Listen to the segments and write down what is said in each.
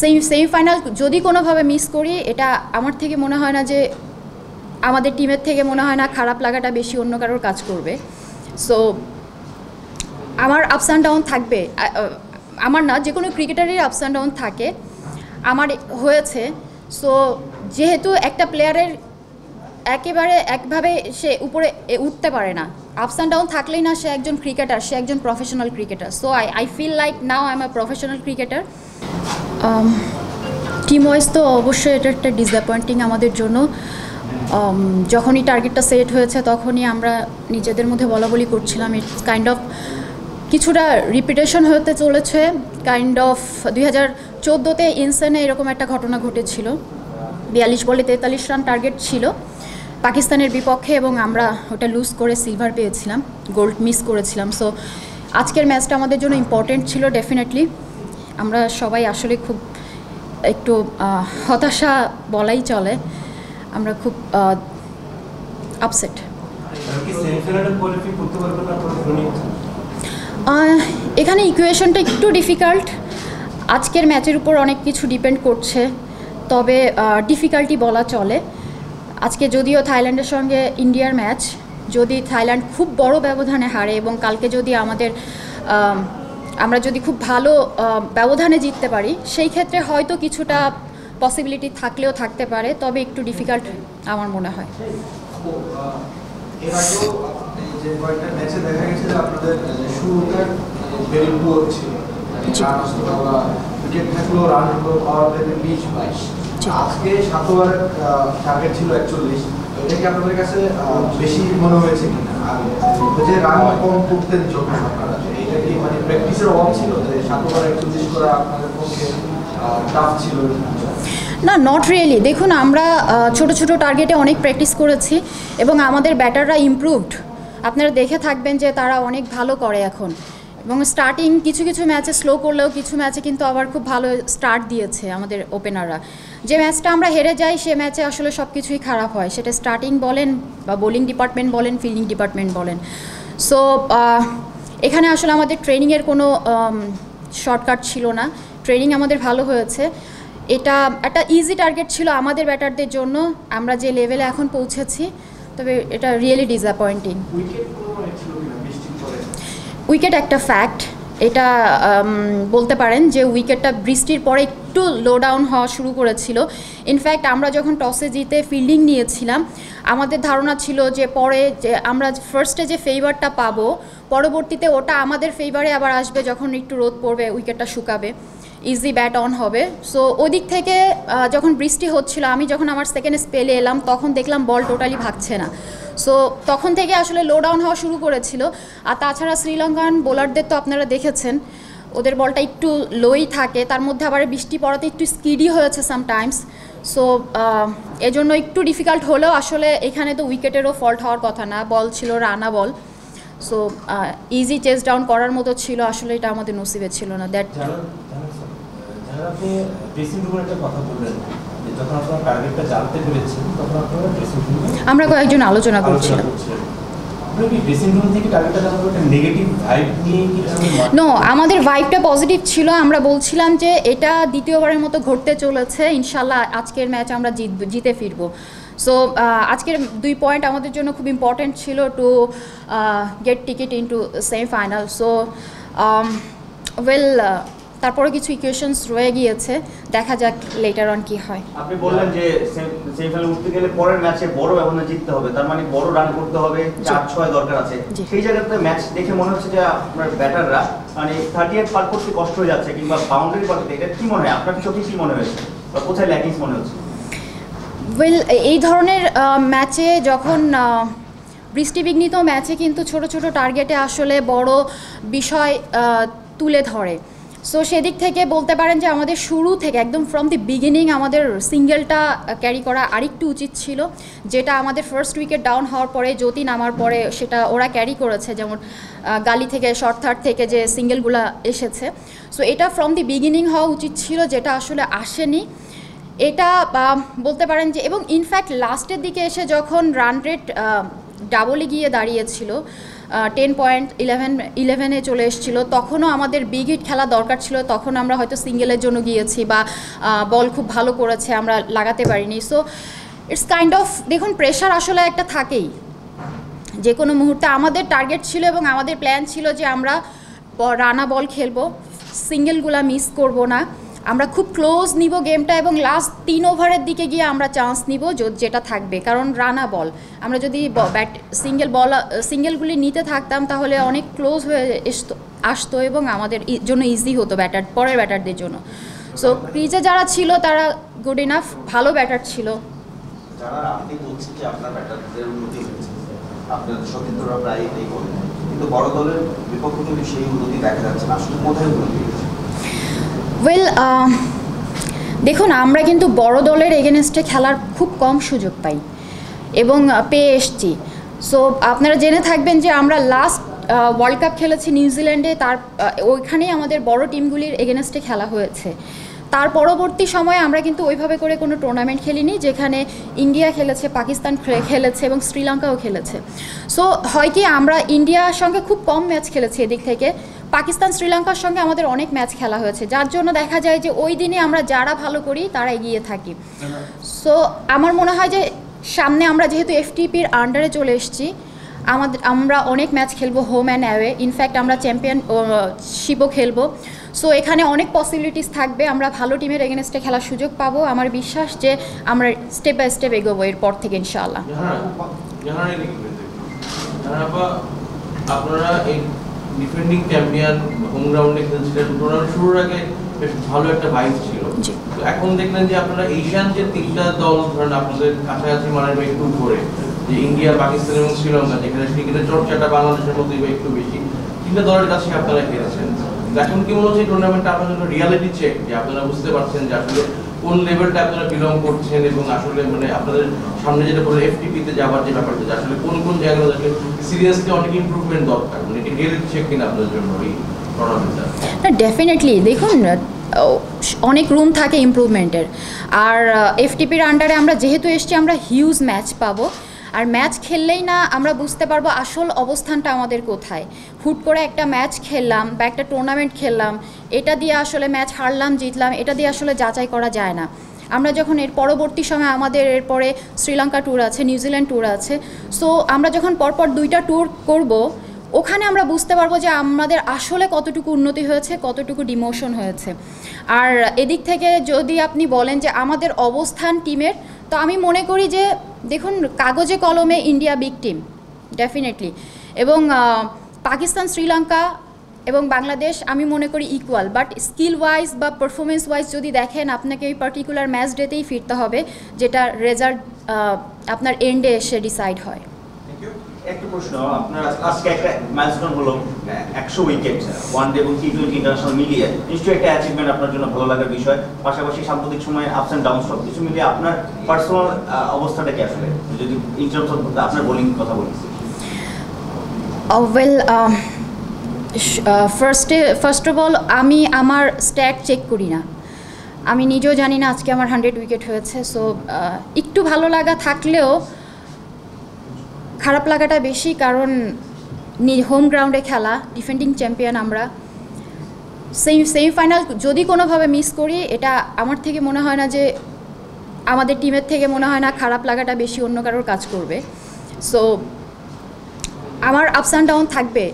Semi semifinal যদি কোনোভাবে miss করি, এটা আমার থেকে মনে হয় না যে আমাদের টিমের থেকে মনে হয় না খারাপ লাগাটা বেশি অন্য কারোর কাজ করবে। সো আমার আপস অ্যান্ড ডাউন থাকবে। আমার না, যে কোনো ক্রিকেটারের আপস অ্যান্ড ডাউন থাকে। আমার হয়েছে। সো যেহেতু একটা প্লেয়ারের একেবারে একভাবে সে উপরে উঠতে পারে না। আপস অ্যান্ড ডাউন থাকলেই না সে একজন ক্রিকেটার সে একজন professional cricketer so I I feel like now I am a professional cricketer team wise তো অবশ্যই এটা একটা ডিসঅ্যাপয়েন্টিং আমাদের জন্য। Um, যখনই টার্গেটটা সেট হয়েছে তখনই আমরা নিজেদের মধ্যে বলা বলি করছিলাম। ইটস কাইন্ড অফ কিছুটা রিপিটেশন হতে চলেছে। কাইন্ড অফ দুই হাজার চোদ্দোতে ইনসেনে এরকম একটা ঘটনা ঘটেছিল। বিয়াল্লিশ বলে তেতাল্লিশ রান টার্গেট ছিল। পাকিস্তানের বিপক্ষে এবং আমরা ওটা লুজ করে সিলভার পেয়েছিলাম। গোল্ড মিস করেছিলাম। সো আজকের ম্যাচটা আমাদের জন্য ইম্পর্টেন্ট ছিল ডেফিনেটলি আমরা সবাই আসলে খুব একটু হতাশা বলাই চলে। আমরা খুব আপসেট এখানে ইকুয়েশনটা একটু ডিফিকাল্ট আজকের ম্যাচের উপর অনেক কিছু ডিপেন্ড করছে। তবে ডিফিকাল্টি বলা চলে। আজকে যদিও থাইল্যান্ডের সঙ্গে ইন্ডিয়ার ম্যাচ যদি থাইল্যান্ড খুব বড় ব্যবধানে হারে এবং কালকে যদি আমাদের আম, আমরা যদি খুব ভালো ব্যবধানে জিততে পারি, সেই ক্ষেত্রে হয়তো কিছুটা পসিবিলিটি থাকলেও থাকতে পারে, তবে একটু ডিফিকাল্ট আমার মনে হয়। আজকে ছিল কাছে বেশি মনে হয়েছে কিনা মানে না নট রিয়েলি দেখুন, আমরা ছোট ছোট টার্গেটে অনেক প্র্যাকটিস করেছি এবং আমাদের ব্যাটাররা ইমপ্রুভড আপনারা দেখে থাকবেন যে তারা অনেক ভালো করে এখন। এবং স্টার্টিং কিছু কিছু ম্যাচে স্লো করলেও কিছু ম্যাচে কিন্তু আবার খুব ভালো স্টার্ট দিয়েছে আমাদের ওপেনাররা যে ম্যাচটা আমরা হেরে যাই, সে ম্যাচে আসলে সব কিছুই খারাপ হয়। সেটা স্টার্টিং বলেন বা বোলিং ডিপার্টমেন্ট বলেন ফিল্ডিং ডিপার্টমেন্ট বলেন। সো এখানে আসলে আমাদের ট্রেনিংয়ের কোনো শর্টকাট ছিল না। ট্রেনিং আমাদের ভালো হয়েছে। এটা একটা ইজি টার্গেট ছিল আমাদের ব্যাটারদের জন্য। আমরা যে লেভেলে এখন পৌঁছেছি তবে এটা রিয়েলি ডিসঅ্যাপয়েন্টিং উইকেট একটা ফ্যাক্ট এটা বলতে পারেন যে উইকেটটা বৃষ্টির পরে একটু লো ডাউন হওয়া শুরু করেছিল। ইনফ্যাক্ট আমরা যখন টসে জিতে ফিল্ডিং নিয়েছিলাম, আমাদের ধারণা ছিল যে পরে যে আমরা ফার্স্টে যে ফেভারটা পাবো, পরবর্তীতে ওটা আমাদের ফেভারে আবার আসবে যখন একটু রোদ পড়বে, উইকেটটা শুকাবে ইজি ব্যাট অন হবে। সো ওদিক থেকে যখন বৃষ্টি হচ্ছিল, আমি যখন আমার সেকেন্ড স্পেলে এলাম, তখন দেখলাম বল টোটালি ভাগছে না। সো তখন থেকে আসলে লো ডাউন হওয়া শুরু করেছিল। আর তাছাড়া শ্রীলঙ্কান বোলারদের তো আপনারা দেখেছেন, ওদের বলটা একটু লোই থাকে, তার মধ্যে আবার বৃষ্টি পড়াতে একটু স্কিডি হয়েছে সামটাইমস সো এজন্য একটু ডিফিকাল্ট হলেও আসলে এখানে তো উইকেটেরও ফল্ট হওয়ার কথা না বল ছিল রানা বল সো ইজি চেস ডাউন করার মতো ছিল, আসলে এটা আমাদের নসিবে ছিল না। দ্যাট যখন আপনারা টার্গেটটা জানতে পেরেছেন তখন আপনারা ড্রেসিং রুমে আমরা কয়েকজন আলোচনা করছিলাম। নো আমাদের ভাইবটা পজিটিভ ছিল। আমরা বলছিলাম যে এটা দ্বিতীয়বারের মতো ঘটতে চলেছে। ইনশাল্লাহ আজকের ম্যাচ আমরা জিতব জিতে ফিরবো। সো আজকের দুই পয়েন্ট আমাদের জন্য খুব ইম্পর্ট্যান্ট ছিল to get ticket into semifinal so well তারপরে কিছু ইকুয়েশনস রয়ে গিয়েছে দেখা যাক লেটার অন কি হয়। আপনি বললেন যে সেমিফাইনালে উঠতে গেলে পরের ম্যাচে বড় ব্যবধানে জিততে হবে তার মানে বড় রান করতে হবে চার ছয় দরকার আছে। সেই জায়গাতে ম্যাচ দেখে মনে হচ্ছে যে আপনার ব্যাটাররা মানে থার্টি এইট পার করতে কষ্ট হয়ে যাচ্ছে কিংবা বাউন্ডারি পার করতে এটা কি মনে হয়? আপনার চোখে কি মনে হয়েছে? বা কোথায় ল্যাকিংস মনে হচ্ছে? ওয়েল এই ধরনের ম্যাচে যখন বৃষ্টিবিঘ্নিত ম্যাচে কিন্তু ছোট ছোট টার্গেটে আসলে বড় বিষয় তুলে ধরে। সো সেদিক থেকে বলতে পারেন যে আমাদের শুরু থেকে, একদম ফ্রম দি বিগিনিং আমাদের সিঙ্গেলটা ক্যারি করা আরেকটু উচিত ছিল। যেটা আমাদের ফার্স্ট উইকেট ডাউন হওয়ার পরে, জ্যোতি নামার পরে সেটা ওরা ক্যারি করেছে, যেমন গালি থেকে শর্ট থার্ড থেকে যে সিঙ্গেলগুলো এসেছে। সো এটা ফ্রম দি বিগিনিং হওয়া উচিত ছিল, যেটা আসলে আসেনি। এটা বলতে পারেন যে, এবং ইনফ্যাক্ট লাস্টের দিকে এসে যখন রান রেট ডাবলে গিয়ে দাঁড়িয়েছিল টেন পয়েন্ট ইলেভেন ইলেভেনে চলে এসেছিল। তখনও আমাদের বিগ হিট খেলা দরকার ছিল, তখন আমরা হয়তো সিঙ্গেলের জন্য গিয়েছি বা বল খুব ভালো করেছে, আমরা লাগাতে পারিনি। সো ইটস কাইন্ড অফ দেখুন প্রেশার আসলে একটা থাকেই। যে কোনো মুহূর্তে আমাদের টার্গেট ছিল এবং আমাদের প্ল্যান ছিল যে আমরা রানা বল খেলব সিঙ্গেলগুলা মিস করব না। আমরা খুব ক্লোজ নিব গেমটা এবং লাস্ট তিন ওভারের দিকে গিয়ে আমরা চান্স নিব যেটা থাকবে। কারণ রানা বল আমরা যদি ব্যাট সিঙ্গেল বল সিঙ্গেলগুলি নিতে থাকতাম তাহলে অনেক ক্লোজ হয়ে আসতো আসতো এবং আমাদের জন্য ইজি হতো ব্যাটার পরের ব্যাটারদের জন্য। সো ক্রিজে যারা ছিল তারা গুড ইনাফ ভালো ব্যাটার ছিল। আপনার সতীর্থরা প্রায় এটাই বলেন। কিন্তু বড় দলের বিপক্ষ সেই উন্নতি দেখা যাচ্ছে না। আসলে কোথায় উন্নতি হয়েছে? ওয়েল দেখুন, আমরা কিন্তু বড় দলের এগেনস্টে খেলার খুব কম সুযোগ পাই এবং পেয়ে এসছি। সো আপনারা জেনে থাকবেন যে আমরা লাস্ট ওয়ার্ল্ড কাপ খেলেছি নিউজিল্যান্ডে তার ওইখানেই আমাদের বড় টিমগুলির এগেনস্টে খেলা হয়েছে। তার পরবর্তী সময়ে আমরা কিন্তু ওইভাবে করে কোনো টুর্নামেন্ট খেলিনি, যেখানে ইন্ডিয়া খেলেছে পাকিস্তান খেলেছে এবং শ্রীলঙ্কাও খেলেছে। সো হয় কি, আমরা ইন্ডিয়ার সঙ্গে খুব কম ম্যাচ খেলেছি এদিক থেকে। পাকিস্তান শ্রীলঙ্কার সঙ্গে আমাদের অনেক ম্যাচ খেলা হয়েছে, যার জন্য দেখা যায় যে ওই দিনে আমরা যারা ভালো করি তারা এগিয়ে থাকি। সো আমার মনে হয় যে সামনে আমরা যেহেতু এফটিপির আন্ডারে চলে এসেছি আমাদের আমরা অনেক ম্যাচ খেলব home and away in fact আমরা চ্যাম্পিয়ন শিপও খেলব। সো এখানে অনেক পসিবিলিটিস থাকবে, আমরা ভালো টিমের এগেনস্টে খেলার সুযোগ পাবো। আমার বিশ্বাস যে আমরা স্টেপ বাই স্টেপ এগোবো এরপর থেকে ইনশাআল্লাহ। আপনারা ডিফেন্ডিং চ্যাম্পিয়ন হোম গ্রাউন্ডে খেলছিলেন টুর্নামেন্ট শুরুর আগে বেশ ভালো একটা ভাইব ছিল। তো এখন দেখলেন যে আপনারা এশিয়ান যে তিনটা দল ধরেন আপনাদের কাছাকাছি মানে বা একটু ধরে যে ইন্ডিয়া পাকিস্তান এবং শ্রীলঙ্কা যেখানে ক্রিকেটের চর্চাটা বাংলাদেশের মধ্যেই বা একটু বেশি তিনটা দলের কাছে আপনারা হেরেছেন। এখন কি মনে হচ্ছে টুর্নামেন্টটা আপনার জন্য রিয়ালিটি চেক যে আপনারা বুঝতে পারছেন যে আসলে কোন লেভেলটা আপনারা বিলং করছেন এবং আসলে মানে আপনাদের সামনে যেটা বলে এফটিপিতে যাওয়ার যে ব্যাপারটা আসলে কোন কোন জায়গাগুলোতে সিরিয়াসলি অনেক ইম্প্রুভমেন্ট দরকার? মানে এটা কিনা আপনাদের জন্য না ডেফিনেটলি দেখুন অনেক রুম থাকে ইম্প্রুভমেন্টের আর এফটিপির আন্ডারে আমরা যেহেতু এসছি, আমরা হিউজ ম্যাচ পাবো। আর ম্যাচ খেললেই না আমরা বুঝতে পারব আসল অবস্থানটা আমাদের কোথায়। হুট করে একটা ম্যাচ খেললাম বা একটা টুর্নামেন্ট খেললাম, এটা দিয়ে আসলে ম্যাচ হারলাম, জিতলাম, এটা দিয়ে আসলে যাচাই করা যায় না। আমরা যখন এর পরবর্তী সময় আমাদের এরপরে শ্রীলঙ্কা ট্যুর আছে নিউজিল্যান্ড ট্যুর আছে সো আমরা যখন পরপর দুইটা ট্যুর করব, ওখানে আমরা বুঝতে পারব যে আমাদের আসলে কতটুকু উন্নতি হয়েছে, কতটুকু ডিমোশন হয়েছে। আর এদিক থেকে যদি আপনি বলেন যে আমাদের অবস্থান টিমের তো আমি মনে করি যে, দেখুন, কাগজে কলমে ইন্ডিয়া বিগ টিম ডেফিনেটলি এবং পাকিস্তান, শ্রীলঙ্কা এবং বাংলাদেশ আমি মনে করি ইকুয়াল বাট স্কিল ওয়াইজ বা পারফরমেন্স ওয়াইজ যদি দেখেন, আপনাকে ওই পার্টিকুলার ম্যাচ ডেতেই ফিরতে হবে, যেটা রেজাল্ট আপনার এন্ডে এসে ডিসাইড হয়। একটু প্রশ্ন। আপনার আজকে একটা মাইলস্টোন হলো একশো উইকেট ওয়ান ডে এবং টি টোয়েন্টি ইন্টারন্যাশনাল মিলিয়ে। নিশ্চয়ই একটা অ্যাচিভমেন্ট আপনার জন্য ভালো লাগার বিষয়। পাশাপাশি সাম্প্রতিক সময়ে আপস অ্যান্ড ডাউন সব কিছু মিলিয়ে আপনার পার্সোনাল অবস্থাটা কি আসলে? যদি ইন টার্মস অফ আপনার বোলিং কথা বলি। ওয়েল ফার্স্টে ফার্স্ট অফ অল আমি আমার স্ট্যাট চেক করি না। আমি নিজেও জানি না আজকে আমার হান্ড্রেড উইকেট হয়েছে সো একটু ভালো লাগা থাকলেও খারাপ লাগাটা বেশি কারণ হোম গ্রাউন্ডে খেলা ডিফেন্ডিং চ্যাম্পিয়ন আমরা। সেমি সেমিফাইনাল যদি কোনোভাবে মিস করি, এটা আমার থেকে মনে হয় না যে আমাদের টিমের থেকে মনে হয় না খারাপ লাগাটা বেশি অন্য কারোর কাজ করবে। সো আমার আপস অ্যান্ড ডাউন থাকবে।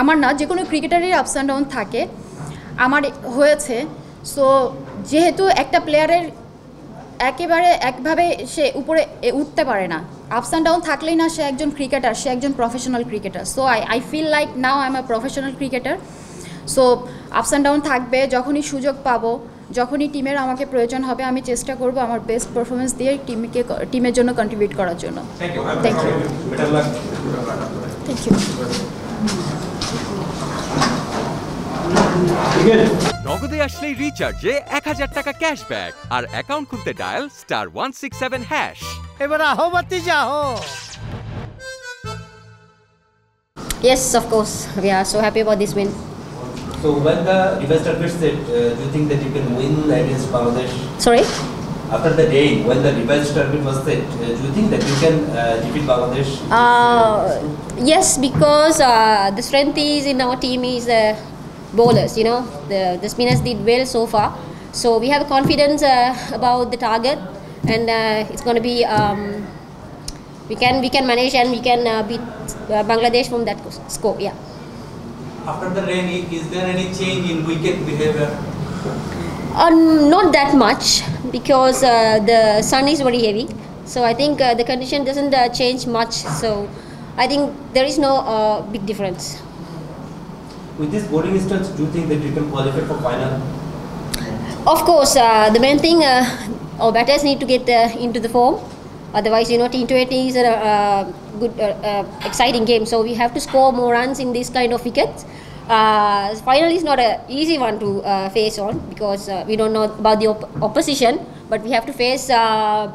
আমার না, যে কোনো ক্রিকেটারের আপস অ্যান্ড ডাউন থাকে। আমার হয়েছে। সো যেহেতু একটা প্লেয়ারের একেবারে একভাবে সে উপরে উঠতে পারে না। আপস অ্যান্ড ডাউন থাকলেই না সে একজন ক্রিকেটার সে একজন professional cricketer so I I feel like now I am a professional cricketer so ups and down থাকবে যখনই সুযোগ পাবো যখনই টিমের আমাকে প্রয়োজন হবে আমি চেষ্টা করব আমার বেস্ট পারফরমেন্স দিয়ে টিমকে টিমের জন্য কন্ট্রিবিউট করার জন্য। থ্যাংক ইউ থ্যাংক ইউ নগদে আসলেই রিচার্জে এক হাজার টাকা ক্যাশব্যাক আর অ্যাকাউন্ট খুলতে dial star one six seven hash এবার আহো বাতি যাও Yes, of course. We are so happy about this win. So when the reverse target set, uh, do you think that you can win against Bangladesh? Sorry? after the rain when the revised target was set, uh, do you think that you can uh, defeat Bangladesh? Uh, yes, because uh, the strength is in our team is the bowlers. You know, the the spinners did well so far, so we have confidence uh, about the target, and uh, it's going to be. Um, we can we can manage and we can uh, beat uh, Bangladesh from that score. Yeah. After the rain, is there any change in wicket behavior? Um, not that much because uh, the sun is very heavy. So I think uh, the condition doesn't uh, change much. So I think there is no uh, big difference. With this bowling stance, do you think that you can qualify for final? Of course, uh, the main thing uh, our batters need to get uh, into the form. Otherwise, you know, T20 is a uh, good, uh, uh, exciting game. So we have to score more runs in this kind of wickets. Uh, final is not an easy one to uh, face on because we don't know about the op- opposition, but we have to face well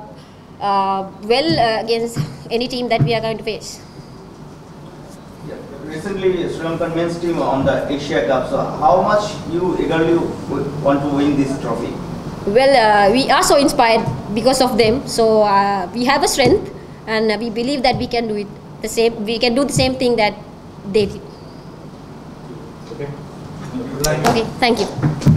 against any team that we are going to face. Yeah. Recently, Sri Lankan men's team on the Asia Cup. So, how much you eagerly want to win this trophy? Well, uh, we are so inspired because of them. So uh, we have a strength, and uh, we believe that we can do it the same. We can do the same thing that they did. Okay. Okay, thank you.